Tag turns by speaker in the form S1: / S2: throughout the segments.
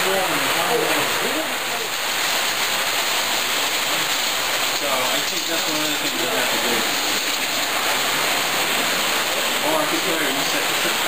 S1: So I think that's one of the things I have to do. Or I could tell you, you set the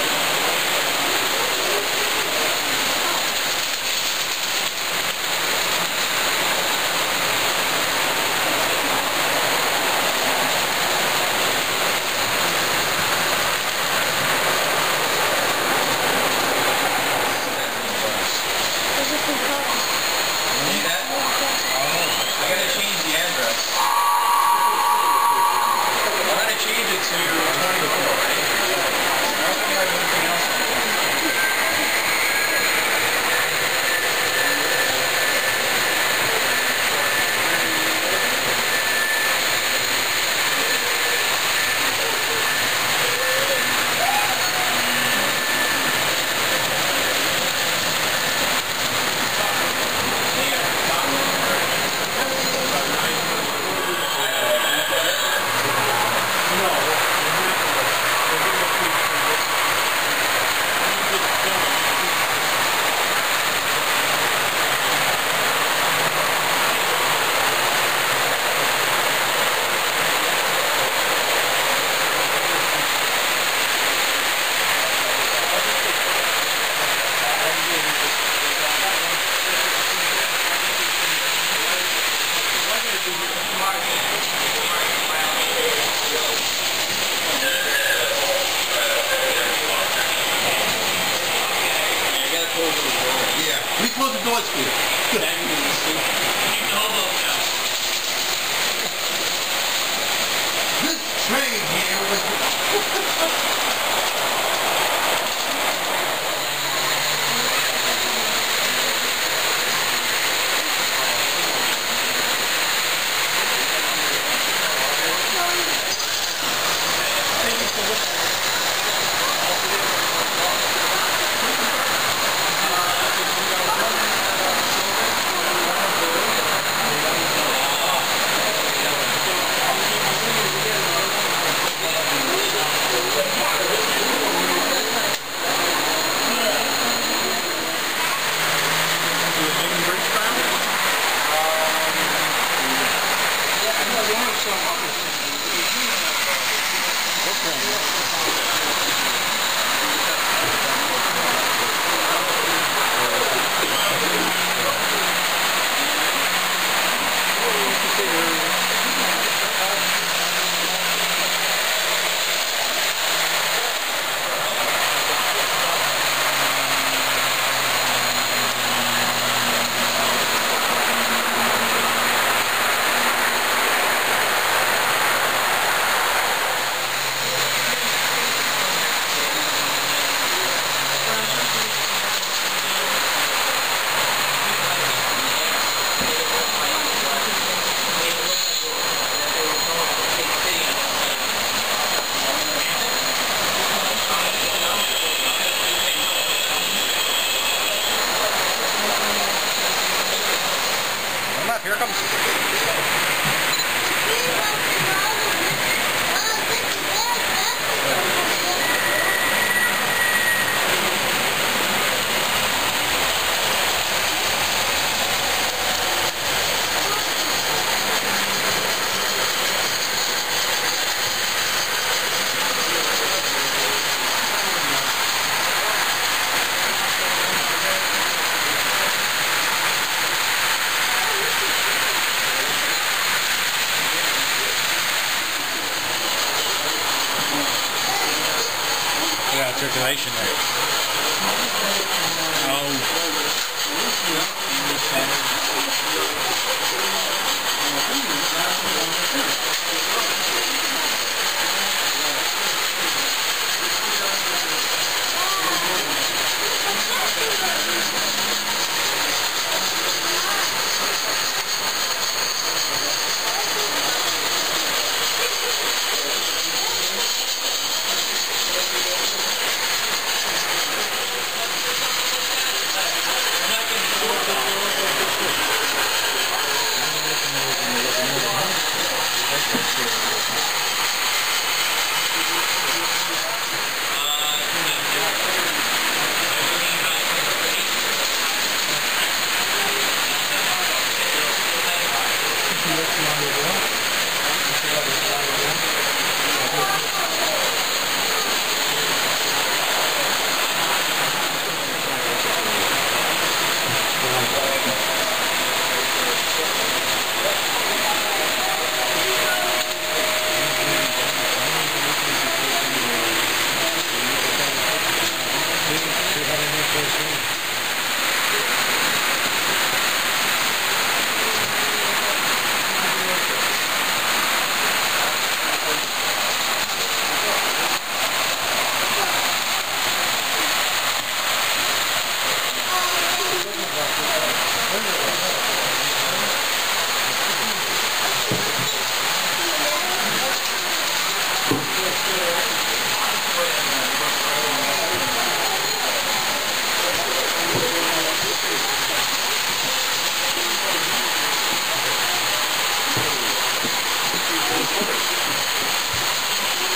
S2: watch me.
S1: Station there.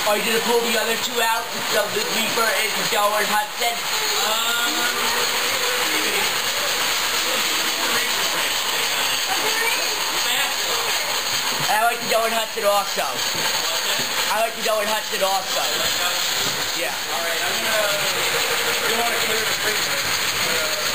S3: Are you gonna pull the other two out, the Reaper and Joe and Hudson? Um, and I like the Joe and Hudson also. I like the Joe and Hudson also. Yeah.
S1: Alright, I'm gonna... You wanna clear the freezer.